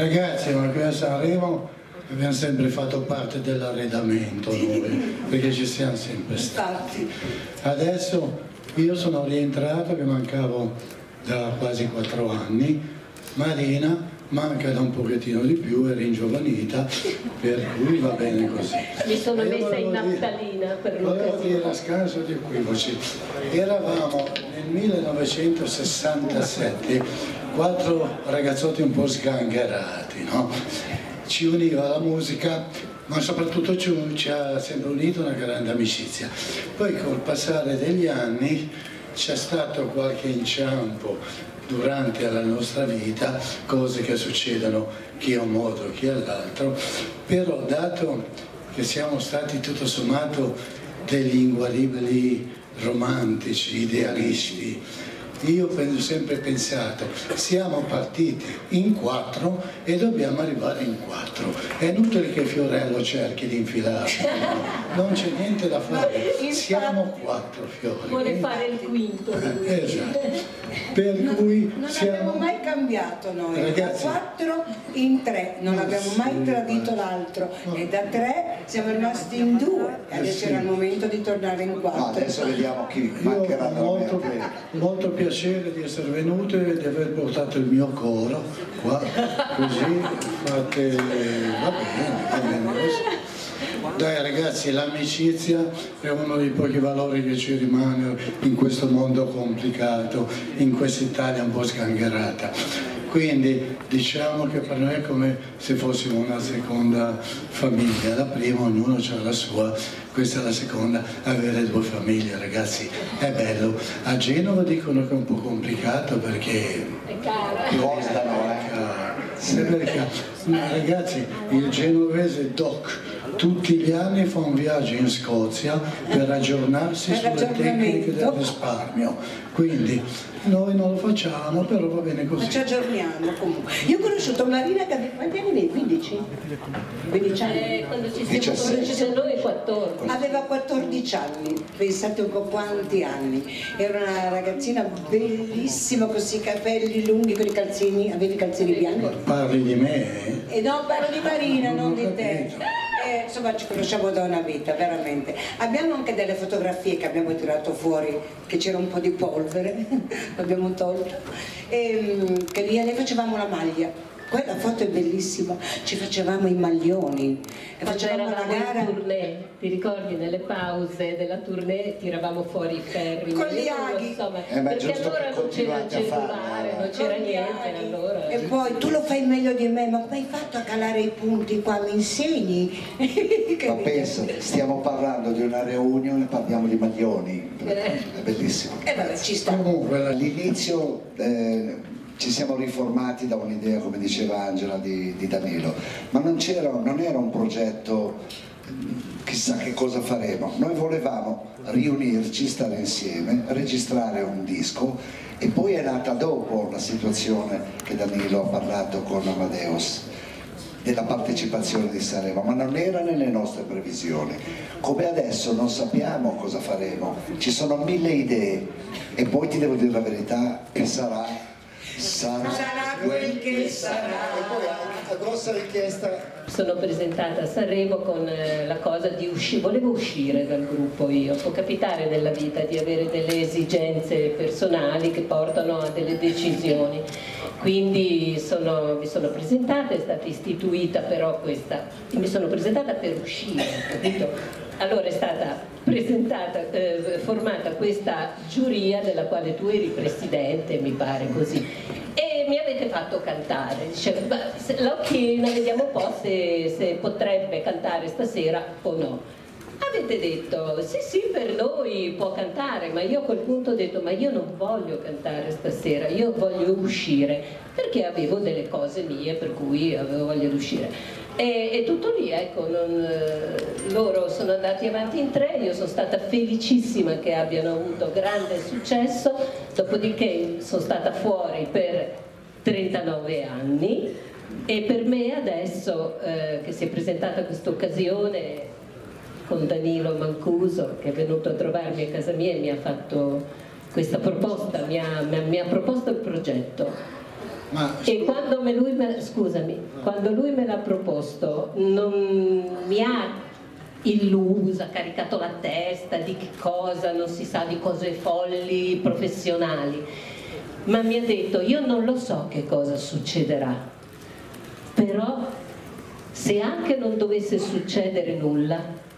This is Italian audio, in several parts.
Ragazzi, ma qui a Sanremo abbiamo sempre fatto parte dell'arredamento noi, perché ci siamo sempre stati. Adesso io sono rientrato che mancavo da quasi quattro anni, Marina manca da un pochettino di più, è ringiovanita, per cui va bene così. Mi sono messa in volevo naftalina per Volevo l'occasione. dire a scanso di equivoci, eravamo nel 1967 quattro ragazzotti un po' sgangherati, no? ci univa la musica, ma soprattutto ci, ci ha sempre unito una grande amicizia. Poi col passare degli anni c'è stato qualche inciampo durante la nostra vita, cose che succedono chi a un modo, chi all'altro, però dato che siamo stati tutto sommato degli inguaribili romantici, idealisti, io penso sempre pensato, siamo partiti in quattro e dobbiamo arrivare in quattro. È inutile che Fiorello cerchi di infilarsi, non c'è niente da fare, siamo quattro Vuole Fiori. fare il quinto lui. Esatto. Per cui Non siamo... abbiamo mai cambiato noi, Ragazzi. da quattro in tre, non Ma abbiamo sì, mai tradito l'altro e da tre siamo rimasti in due Eh adesso sì. era il momento di tornare in No, quattro. adesso vediamo chi mancherà ho molto, molto piacere di essere venuto e di aver portato il mio coro qua, così fate, va bene, va bene. Dai ragazzi, l'amicizia è uno dei pochi valori che ci rimane in questo mondo complicato, in questa Italia un po' sgangherata. Quindi diciamo che per noi è come se fossimo una seconda famiglia, la prima ognuno ha la sua, questa è la seconda, avere due famiglie ragazzi è bello. A Genova dicono che è un po' complicato perché È cara. Costano, eh. perché, ma ragazzi, il genovese Doc tutti gli anni fa un viaggio in Scozia per aggiornarsi Per sulle tecniche del risparmio. Quindi noi non lo facciamo, però va bene Ma ci così. aggiorniamo comunque. Io ho conosciuto Marina che aveva quanti anni avevi? 15? 15 anni? Eh, quando ci siamo 17. conosciuti noi 14. Aveva 14 anni, pensate un po' quanti anni. Era una ragazzina bellissima, con i capelli lunghi, con i calzini, avevi i calzini bianchi? Parli di me? eh? E no, parlo di Marina, non Non di te. Eh, insomma, ci conosciamo da una vita, veramente. Abbiamo anche delle fotografie che abbiamo tirato fuori, che c'era un po' di polvere, l'abbiamo tolto, e, mm, che lì a lei facevamo la maglia. Quella foto è bellissima, ci facevamo i maglioni e facevamo in gara tournée, ti ricordi nelle pause della tournée tiravamo fuori i ferri, Con gli aghi. so, ma- Eh, ma perché allora che non c'era il cellulare, eh. non c'era Con gli niente allora. E poi tu lo fai meglio di me, ma come hai fatto a calare i punti qua? Mi insegni? Ma pensa, stiamo parlando di una reunion e parliamo di maglioni. È bellissimo. E vabbè, ci sta. Comunque All'inizio eh, ci siamo riformati da un'idea, come diceva Angela, di, di Danilo, ma non, non era un progetto mm, chissà che cosa faremo. Noi volevamo riunirci, stare insieme, registrare un disco e poi è nata dopo la situazione che Danilo ha parlato con Amadeus della partecipazione di Sanremo, ma non era nelle nostre previsioni. Come adesso non sappiamo cosa faremo, ci sono mille idee e poi ti devo dire la verità che sarà sarà, Sarà quel che sarà. E poi la grossa richiesta Sono presentata a Sanremo con eh, la cosa di uscire, volevo uscire dal gruppo io, può capitare nella vita di avere delle esigenze personali che portano a delle decisioni. Quindi sono- mi sono presentata, è stata istituita però questa, mi sono presentata per uscire, capito? Allora è stata presentata, eh, formata questa giuria della quale tu eri presidente, mi pare così, e mi avete fatto cantare. Dicevo, "Beh, se- la Occhina, vediamo un po' se, se potrebbe cantare stasera o no. Avete detto sì sì per noi può cantare, ma io a quel punto ho detto ma io non voglio cantare stasera, io voglio uscire perché avevo delle cose mie per cui avevo voglia di uscire. E, e tutto lì, ecco, non, eh, loro sono andati avanti in tre, io sono stata felicissima che abbiano avuto grande successo, dopodiché sono stata fuori per 39 anni e per me adesso eh, che si è presentata questa occasione con Danilo Mancuso che è venuto a trovarmi a casa mia e mi ha fatto questa proposta, mi ha, mi ha- proposto il progetto. Ma, e quando lui me, scusami, quando lui me l'ha proposto non mi ha illusa, caricato la testa di che cosa, non si sa di cose folli professionali, ma mi ha detto io non lo so che cosa succederà, però se anche non dovesse succedere nulla,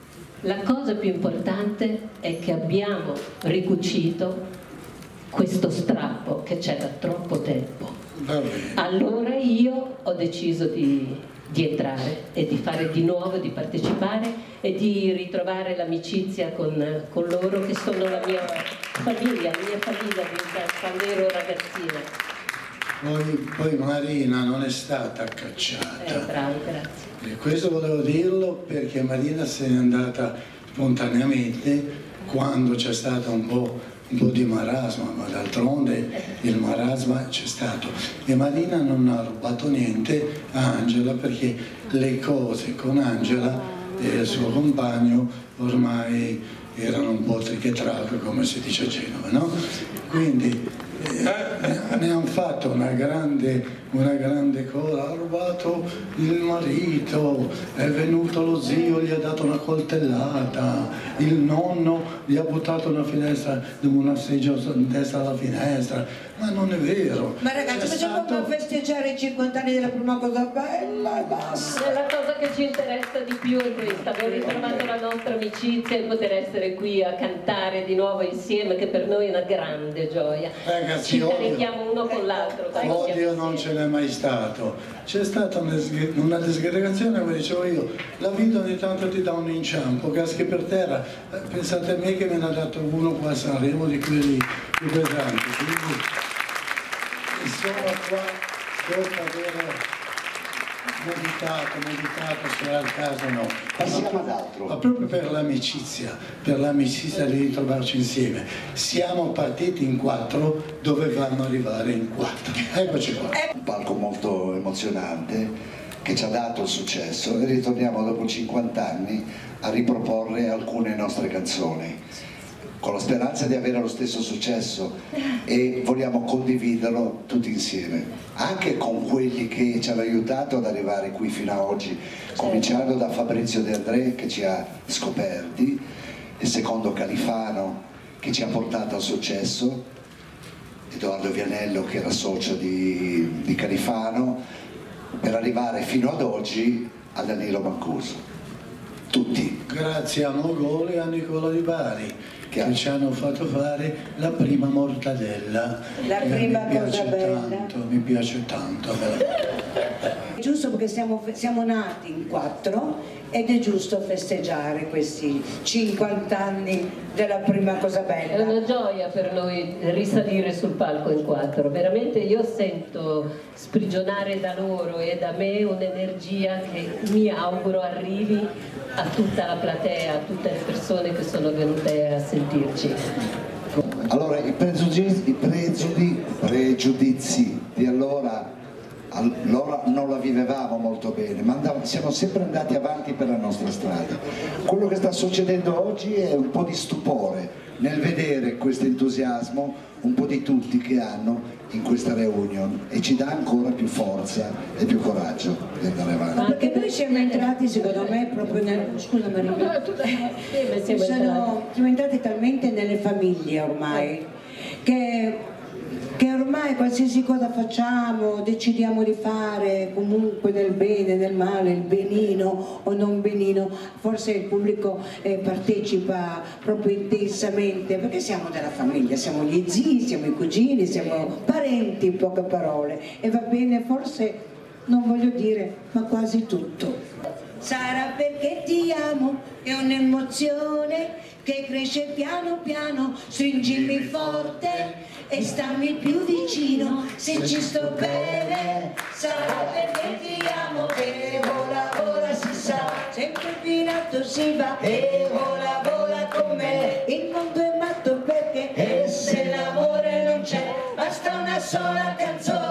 la cosa più importante è che abbiamo ricucito questo strappo che c'è da troppo tempo. Allora io ho deciso di, di, entrare e di fare di nuovo, di partecipare e di ritrovare l'amicizia con, con loro che sono la mia famiglia, la mia famiglia quando ero ragazzina. Poi, poi, Marina non è stata cacciata. Eh, bravo, grazie. Questo volevo dirlo perché Marina se n'è andata spontaneamente quando c'è stato un po', un po di marasma, ma d'altronde il marasma c'è stato. E Marina non ha rubato niente a Angela perché le cose con Angela e il suo compagno ormai erano un po' trichetrache come si dice a Genova, no? Quindi eh, ne hanno fatto una grande, una grande cosa, ha rubato il marito, è venuto lo zio, gli ha dato una coltellata, il nonno gli ha buttato una finestra, una seggiola in testa alla finestra, ma non è vero. Ma ragazzi, facciamo stato... festeggiare i 50 anni della prima cosa bella e basta. La cosa che ci interessa di più è questa, abbiamo ritrovato la nostra amicizia e poter essere qui a cantare di nuovo insieme, che per noi è una grande gioia. Ragazzi, carichiamo uno con l'altro. Odio non ce n'è mai stato. C'è stata una disgregazione, come dicevo io, la vita ogni tanto ti dà un inciampo, caschi per terra. Eh, pensate a me che me ne ha dato uno qua a Sanremo di quelli più pesanti. Quindi, sono qua dopo aver meditato, meditato se era il caso no. Passiamo ad altro. Ma proprio per l'amicizia, per l'amicizia di ritrovarci insieme. Siamo partiti in quattro, dovevamo arrivare in quattro. Eccoci qua. Un palco molto emozionante che ci ha dato il successo e ritorniamo dopo 50 anni a riproporre alcune nostre canzoni con la speranza di avere lo stesso successo e vogliamo condividerlo tutti insieme, anche con quelli che ci hanno aiutato ad arrivare qui fino ad oggi, cominciando da Fabrizio De André che ci ha scoperti, il secondo Califano che ci ha portato al successo, Edoardo Vianello che era socio di, di Califano, per arrivare fino ad oggi a Danilo Mancuso. Tutti. Grazie a Mogoli e a Nicola Di Bari che ci hanno fatto fare la prima mortadella. La prima mi cosa bella. Tanto, mi piace tanto. Giusto perché siamo, siamo nati in quattro ed è giusto festeggiare questi 50 anni della prima cosa bella. È una gioia per noi risalire sul palco in quattro, veramente io sento sprigionare da loro e da me un'energia che mi auguro arrivi a tutta la platea, a tutte le persone che sono venute a sentirci. Allora, i pregiudizi, i pregiudizi, pregiudizi di allora allora non la vivevamo molto bene, ma andavo, siamo sempre andati avanti per la nostra strada. Quello che sta succedendo oggi è un po' di stupore nel vedere questo entusiasmo un po' di tutti che hanno in questa reunion e ci dà ancora più forza e più coraggio di andare avanti. Ma perché noi siamo entrati secondo me proprio nel... scusa Marina, siamo, siamo entrati talmente nelle famiglie ormai che che ormai qualsiasi cosa facciamo, decidiamo di fare, comunque nel bene, nel male, il benino o non benino, forse il pubblico eh, partecipa proprio intensamente, perché siamo della famiglia, siamo gli zii, siamo i cugini, siamo parenti in poche parole e va bene forse, non voglio dire, ma quasi tutto. Sarà perché ti amo, è un'emozione che cresce piano piano, stringimi forte e stammi più vicino, se ci sto bene, sarà perché ti amo. E vola, vola si sa, sempre più in alto si va. E vola, vola con me, il mondo è matto perché e se l'amore non c'è, basta una sola canzone